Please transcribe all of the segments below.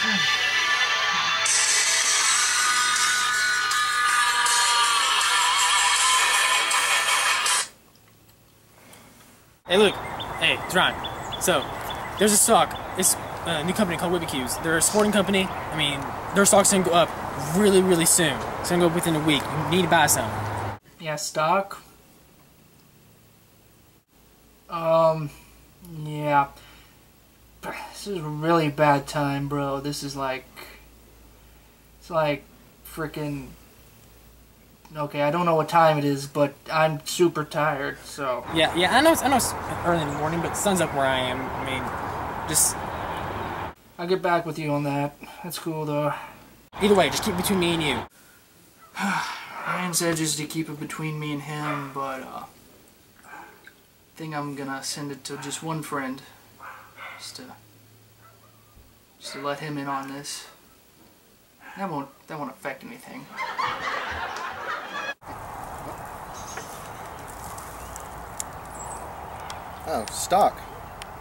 Hey, Luke. Hey, it's Ron. So, there's a stock. It's a new company called WibbyQs. They're a sporting company. I mean, their stock's gonna go up really, really soon. It's gonna go up within a week. You need to buy some. Yeah, stock. Um, yeah. This is a really bad time, bro. This is like, it's like freaking. Okay, I don't know what time it is, but I'm super tired. So Yeah, yeah. I know. It's, I know it's early in the morning, but the sun's up where I am. I mean, just I'll get back with you on that. That's cool though. either way, just keep it between me and you. Ryan said just to keep it between me and him, but uh, I think I'm gonna send it to just one friend, just to just to let him in on this. That won't that won't affect anything. Oh, stock.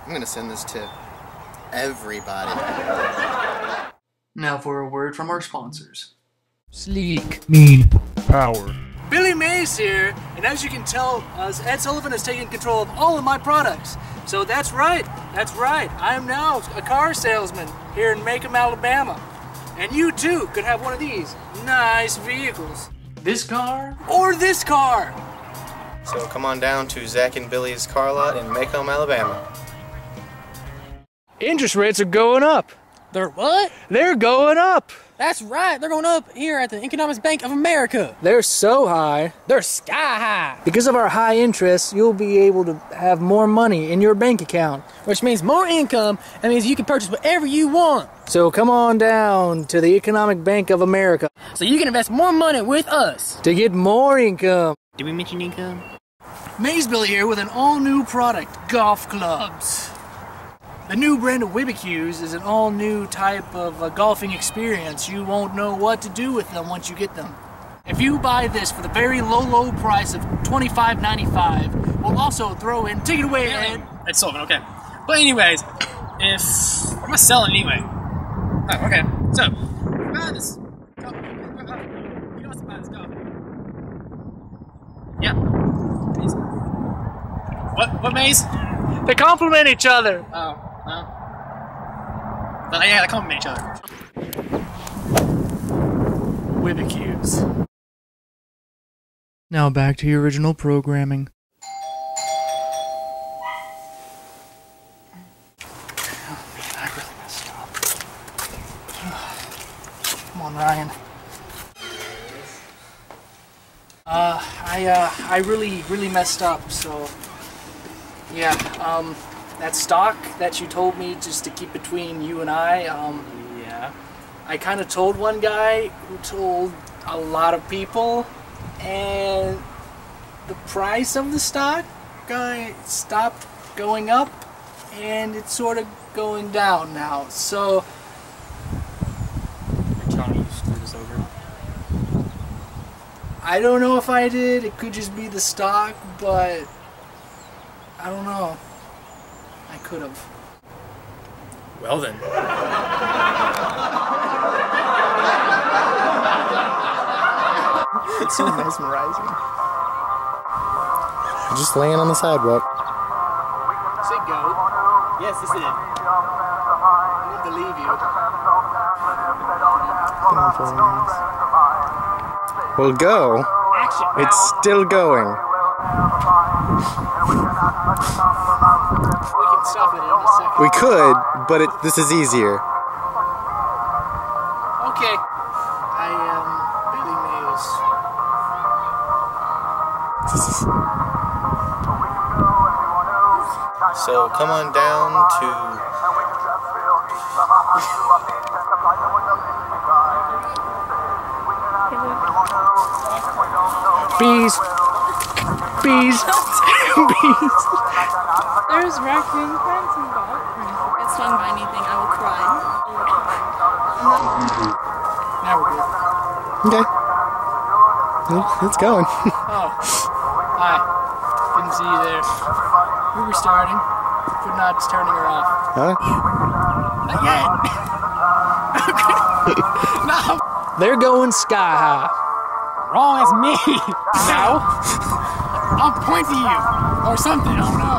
I'm gonna send this to everybody. Now for a word from our sponsors. Sleek. Mean. Power. Billy Mays here, and as you can tell, uh, Ed Sullivan has taken control of all of my products. So that's right, that's right. I am now a car salesman here in Macomb, Alabama. And you too could have one of these nice vehicles. This car or this car. So come on down to Zach and Billy's car lot in Macomb, Alabama. Interest rates are going up. They're what? They're going up. That's right. They're going up here at the Economics Bank of America. They're so high. They're sky high, Because of our high interest, you'll be able to have more money in your bank account. which means more income. That means you can purchase whatever you want. So come on down to the Economic Bank of America So you can invest more money with us. to get more income. Did we mention income? Maysville here with an all-new product, golf clubs. The new brand of Wibicuse is an all-new type of uh, golfing experience. You won't know what to do with them once you get them. If you buy this for the very low, low price of $25.95, we'll also throw in, take it away, Ed. It's Sullivan, okay. But anyways, if what am I selling anyway? Oh, okay. So buy this. cup. You know buy this cup? Yeah. What? What Mays? They complement each other. Oh, well. But yeah, they complement each other. With the cubes. Now back to your original programming. Oh man, I really messed up. Come on, Ryan. Uh, I uh, I really really messed up. So yeah, um, that stock that you told me just to keep between you and I, um, Yeah. I kind of told one guy who told a lot of people, and the price of the stock guy stopped going up, and it's sort of going down now. So You're telling me you screwed us over. I don't know if I did. It could just be the stock, but I don't know. I could have. Well then. It's so mesmerizing. Just laying on the sidewalk. Say go. Yes, this is it. I don't believe you. Well, go. Action. It's still going. We it in a second. We could, but it, this is easier. Okay. I am Billy Mays. So come on down to Bees. Bees. Bees. There's raccoon friends and dog friends. If I get by anything, I will cry. Now we're good. Okay. Yeah, It's going. Oh. Hi. Didn't see you there. We were starting, but not just turning her off. huh? Not yet. no. They're going sky high. Wrong, that's me. No. I'll point to you or something. I don't know.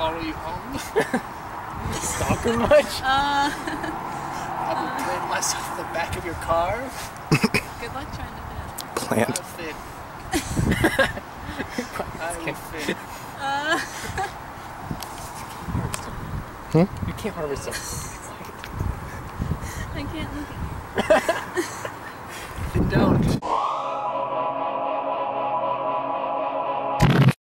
Follow you home. Stalker much? Uh, I will plant myself in the back of your car. good luck trying to do Plant. I fit. I will fit. You can't harvest them. I can't look at Then don't.